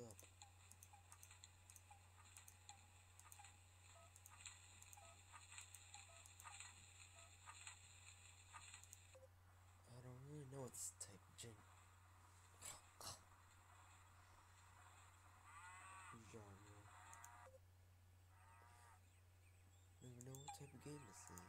up. I don't really know what type of gen. genre. Even know what type of game this is.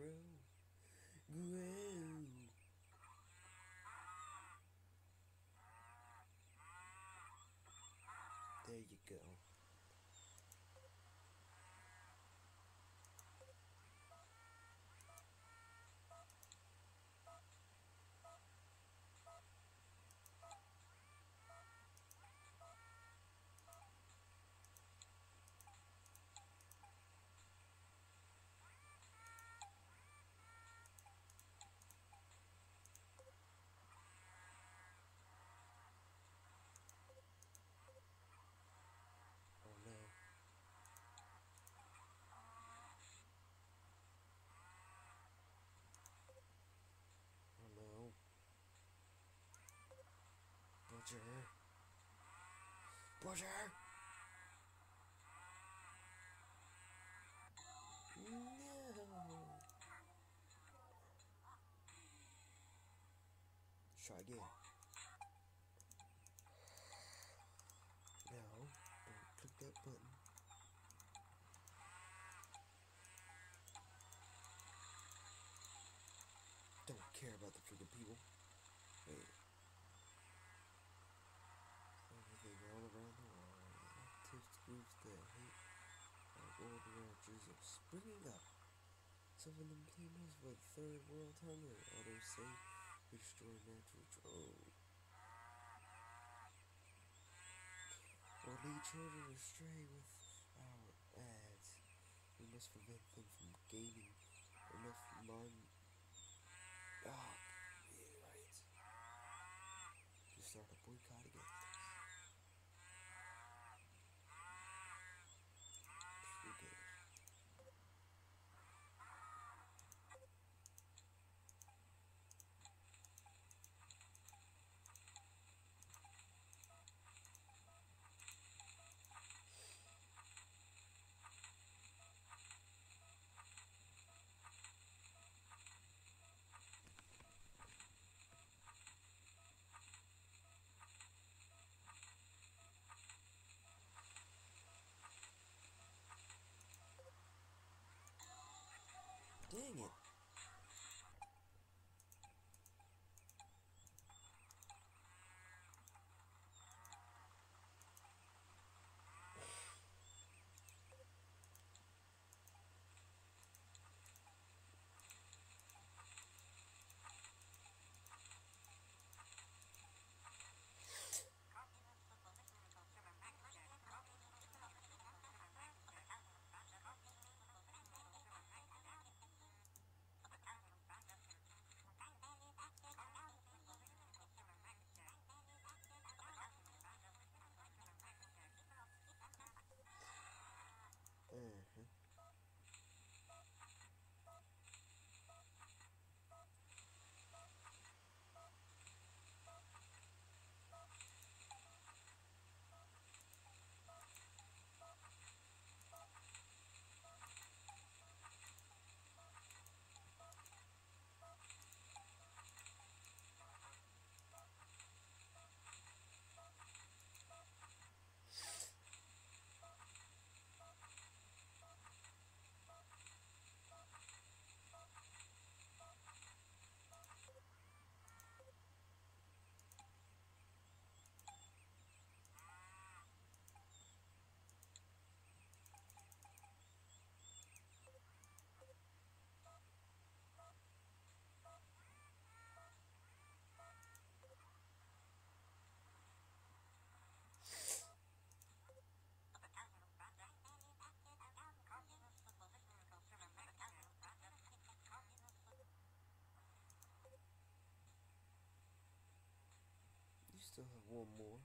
Grow. Grow. There you go. Oh no. Oh no. Butcher. Butcher! No! Try again. No, don't click that button. Don't care about the That hate our world ranchers are springing up. Some of them claim for the third world hunger. Others say destroy natural trove. or lead children astray with our ads. We must prevent them from Dang it. One more.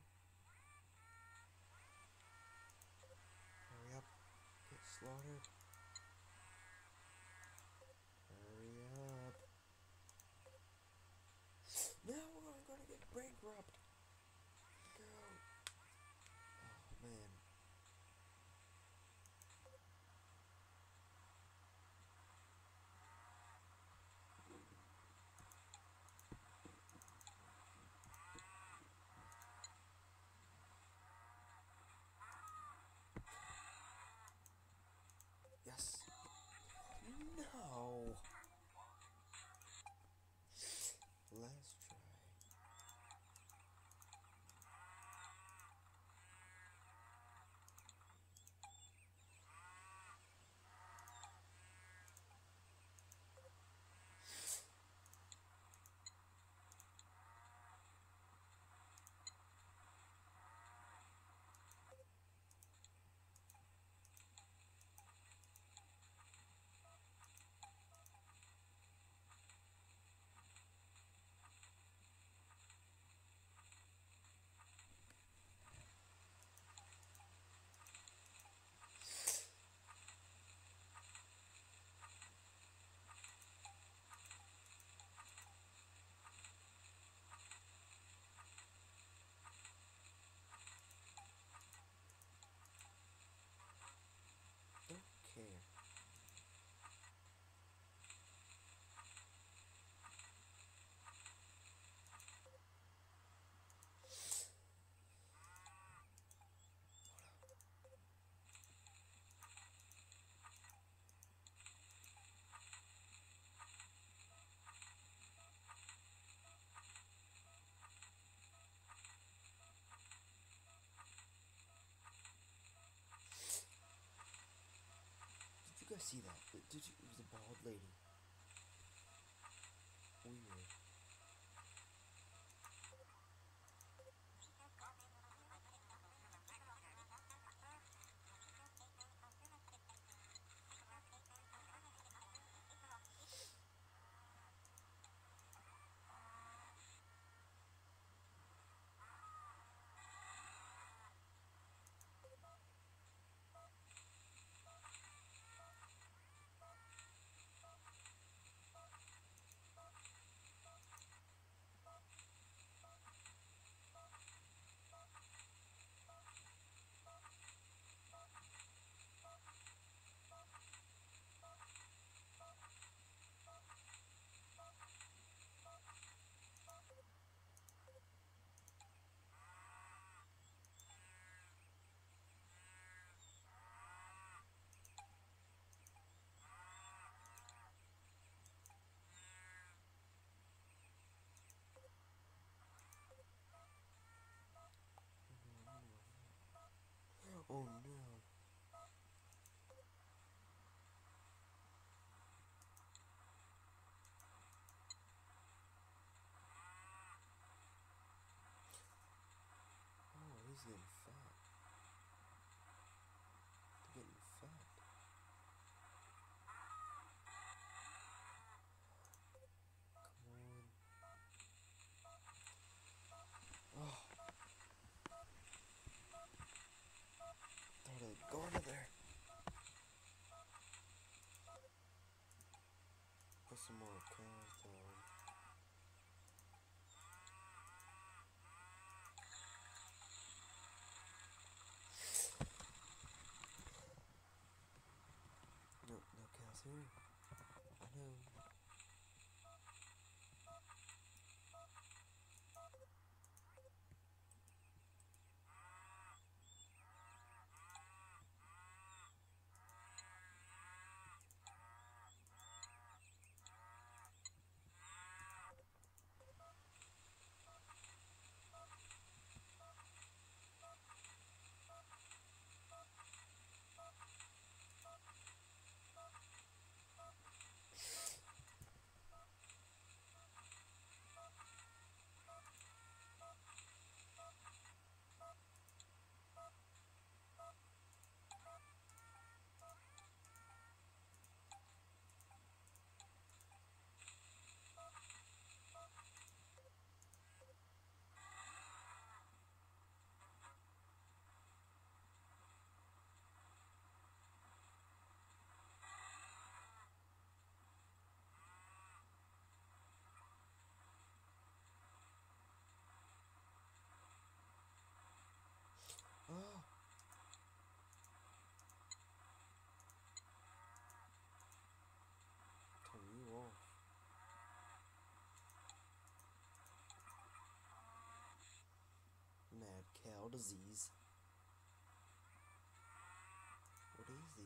Guys see that? Did you? It was a bald lady. Weird. too. Disease. What is the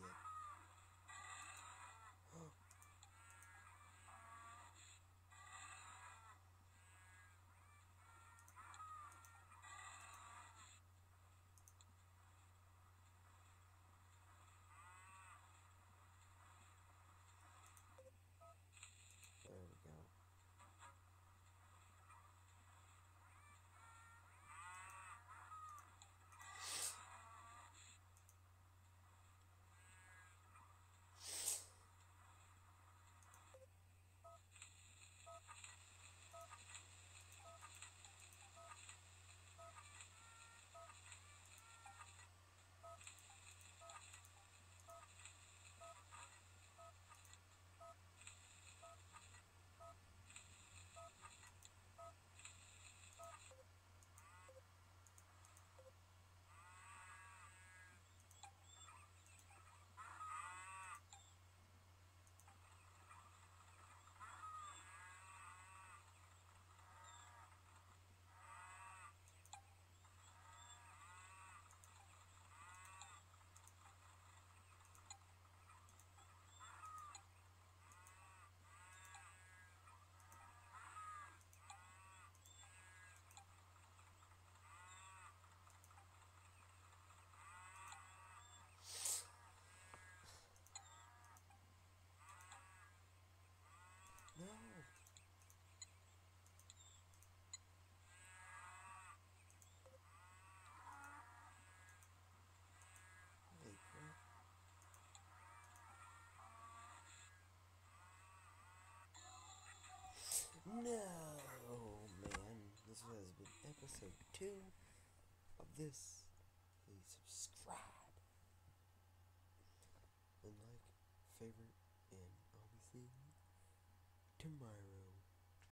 No, man. This has been episode two of this. Please subscribe and like, favorite, and I'll be seeing you tomorrow.